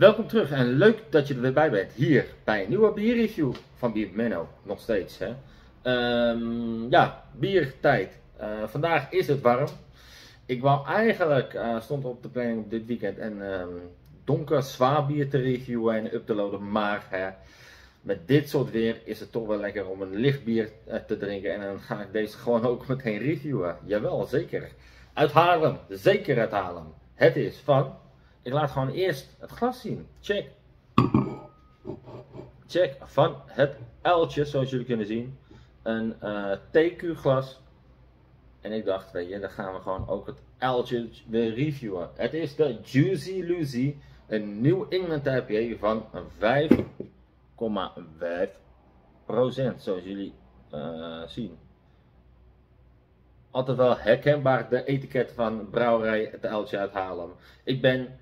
Welkom terug en leuk dat je er weer bij bent hier bij een nieuwe bierreview van Bier Menno. Nog steeds hè. Ehm, ja, biertijd. Uh, vandaag is het warm. Ik wou eigenlijk, uh, stond op de planning op dit weekend een um, donker zwaar bier te reviewen en up te. Maar hè, met dit soort weer is het toch wel lekker om een licht bier uh, te drinken. En dan ga ik deze gewoon ook meteen reviewen. Jawel, zeker. Uit Haarlem, zeker uit Haarlem. Het is van ik laat gewoon eerst het glas zien. Check. Check van het uiltje, zoals jullie kunnen zien. Een uh, eh, TQ glas. En ik dacht, weet je, dan gaan we gewoon ook het uiltje weer reviewen. Het is de Juicy Lucy. Een New England IPA van 5,5%. Zoals jullie uh, zien. Altijd wel herkenbaar de etiket van brouwerij het uiltje uit Haarlem. Ik ben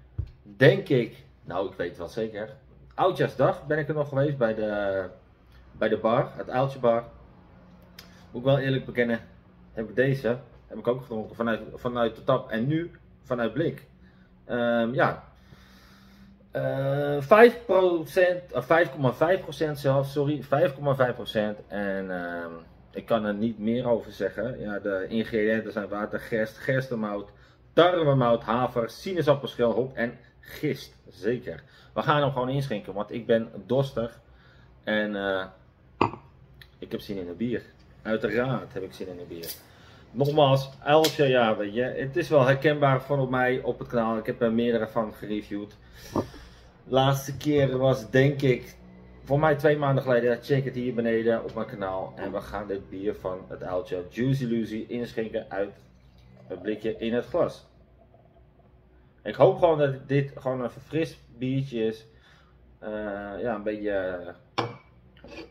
denk ik, nou ik weet het wel zeker, Oudjaarsdag ben ik er nog geweest bij de, bij de bar, het Aaltje bar. Moet ik wel eerlijk bekennen, heb ik deze, heb ik ook gedronken vanuit, vanuit de tap en nu vanuit blik. Um, ja, uh, 5%, of 5,5% zelfs, sorry, 5,5% en um, ik kan er niet meer over zeggen. Ja, de ingrediënten zijn water, gerst, gerstemout, tarwemout, haver, sinaasappelschil, hop en gist. Zeker. We gaan hem gewoon inschenken, want ik ben dorstig. En uh, ik heb zin in een bier. Uiteraard heb ik zin in een bier. Nogmaals, uiltje, ja, weet je, het is wel herkenbaar van op mij op het kanaal. Ik heb er meerdere van gereviewd. Laatste keer was denk ik, voor mij twee maanden geleden, check het hier beneden op mijn kanaal. En we gaan dit bier van het uiltje Juicy Lucy inschenken uit een blikje in het glas. Ik hoop gewoon dat dit gewoon een verfrist biertje is. Uh, ja, een beetje.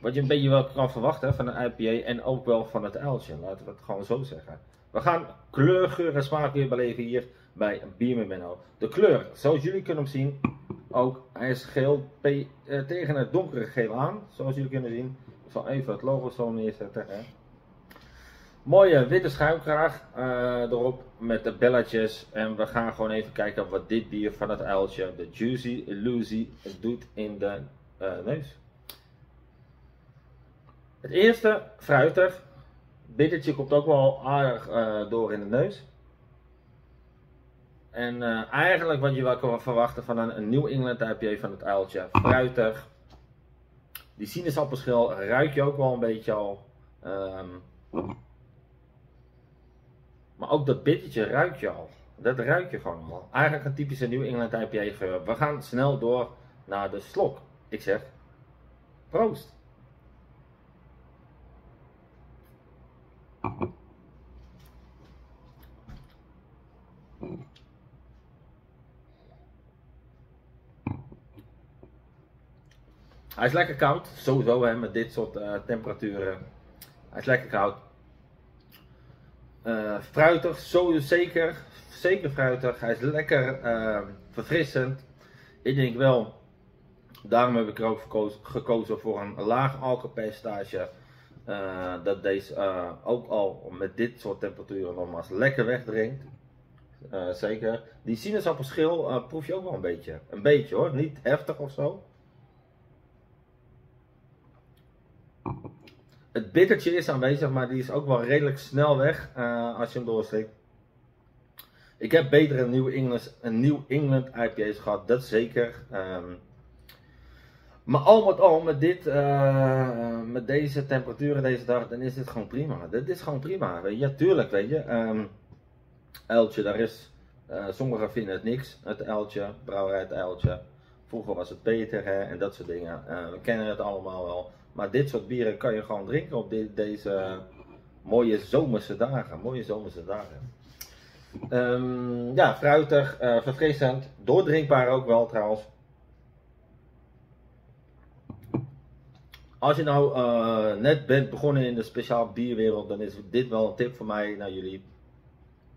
wat je een beetje wel kan verwachten van een IPA en ook wel van het uiltje. Laten we het gewoon zo zeggen. We gaan kleur, geur en smaak weer beleven hier bij Bier Menno. De kleur, zoals jullie kunnen zien, ook hij is geel uh, tegen het donkere geel aan. Zoals jullie kunnen zien. Ik zal even het logo zo neerzetten. Hè. Mooie witte schuimkraag uh, erop met de belletjes. En we gaan gewoon even kijken wat dit bier van het uiltje, de Juicy Lucy, doet in de uh, neus. Het eerste, fruitig. Bittertje komt ook wel aardig uh, door in de neus. En eigenlijk wat je wel kan verwachten van een, een New England IPA van het uiltje. Fruitig. Die sinaasappelschil ruik je ook wel een beetje al. Um, maar ook dat bittertje ruik je al. Dat ruik je gewoon al. Eigenlijk een typische New England IPA geur. We gaan snel door naar de slok. Ik zeg, proost. Hij is lekker koud, sowieso hè, met dit soort uh, temperaturen. Hij is lekker koud. Uh, fruitig, zo zeker. Zeker fruitig. Hij is lekker uh, verfrissend. Ik denk wel, daarom heb ik er ook gekozen voor een laag alcoholpercentage. Uh, dat deze ook al met dit soort temperaturen nogmaals lekker wegdrinkt. zeker. Die sinaasappelschil proef je ook wel een beetje. Een beetje hoor, niet heftig of zo. Het bittertje is aanwezig, maar die is ook wel redelijk snel weg uh, als je hem doorsteekt. Ik heb betere New England, een New England IPA's gehad, dat zeker. Um, maar al met al, met, dit, uh, met deze temperaturen deze dag, dan is dit gewoon prima. Dit is gewoon prima. Ja, tuurlijk, weet je. Um, uiltje, daar is. Uh, sommigen vinden het niks, het uiltje, brouwerij het. Vroeger was het beter hè, en dat soort dingen. We kennen het allemaal wel. Maar dit soort bieren kan je gewoon drinken op deze mooie zomerse dagen. Mooie zomerse dagen. Um, ja, fruitig, uh, verfrissend, doordrinkbaar ook wel trouwens. Als je nou uh, net bent begonnen in de speciaal bierwereld, dan is dit wel een tip voor mij naar jullie.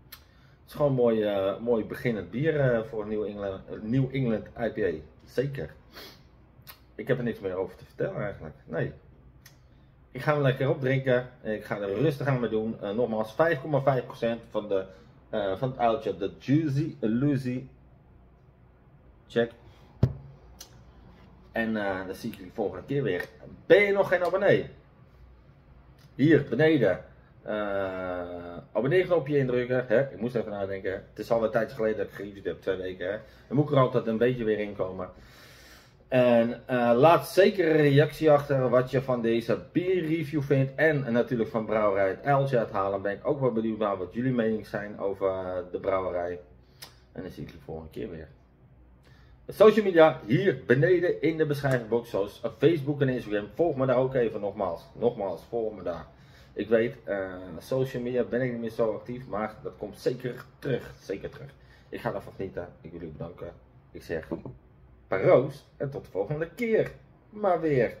Het is gewoon mooi, uh, mooi beginnend bier voor New England, New England IPA. Zeker. Ik heb er niks meer over te vertellen eigenlijk. Nee. Ik ga hem lekker opdrinken. Ik ga er rustig aan mee doen. Uh, nogmaals, 5,5% van, de, uh, van het oudje. De Juicy Lucy. Check. En uh, dan zie ik jullie volgende keer weer. Ben je nog geen abonnee? Hier beneden. Uh, abonneerknopje indrukken. Hè? Ik moest even nadenken. Het is al een tijdje geleden dat ik gereviewd heb, twee weken. Hè? Dan moet ik er altijd een beetje weer in komen. En uh, laat zeker een reactie achter wat je van deze beer review vindt. En natuurlijk van brouwerij het Eltje uithalen. Ben ik ook wel benieuwd naar wat jullie mening zijn over de brouwerij. En dan zie ik jullie volgende keer weer. Social media hier beneden in de beschrijvingbox, zoals Facebook en Instagram. Volg me daar ook even nogmaals. Nogmaals, volg me daar. Ik weet, uh, social media ben ik niet meer zo actief, maar dat komt zeker terug. Zeker terug. Ik ga ervan genieten. Ik wil jullie bedanken. Ik zeg paroos en tot de volgende keer. Maar weer.